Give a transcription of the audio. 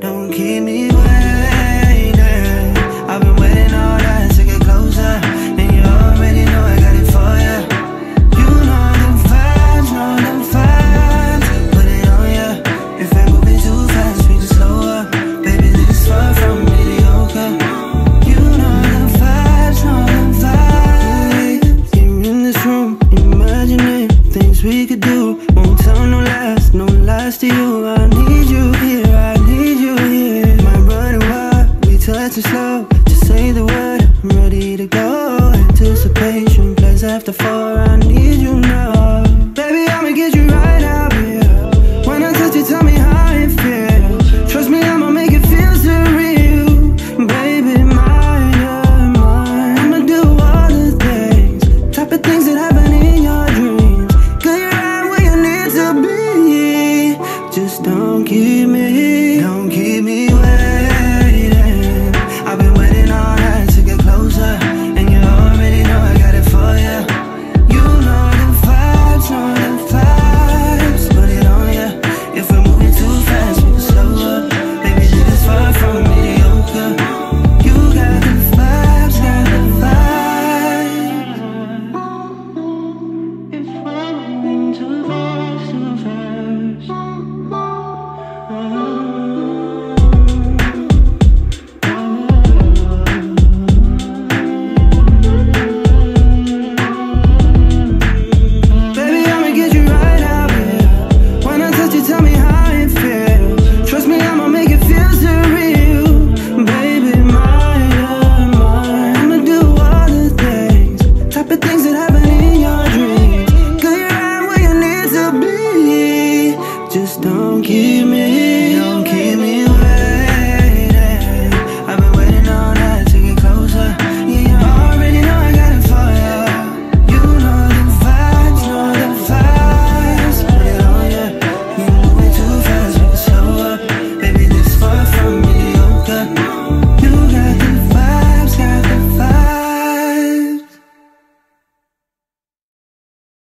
Don't keep me waiting. too slow Just say the word, I'm ready to go. Anticipation plays after four. I need you now. Baby, I'ma get you right out here. When I touch you, tell me how it feels. Trust me, I'ma make it feel surreal Baby, mine, yeah, mine. I'ma do all the things Type of things that happen in your dreams. Girl, you're right where you need to be. Just don't keep me Don't keep me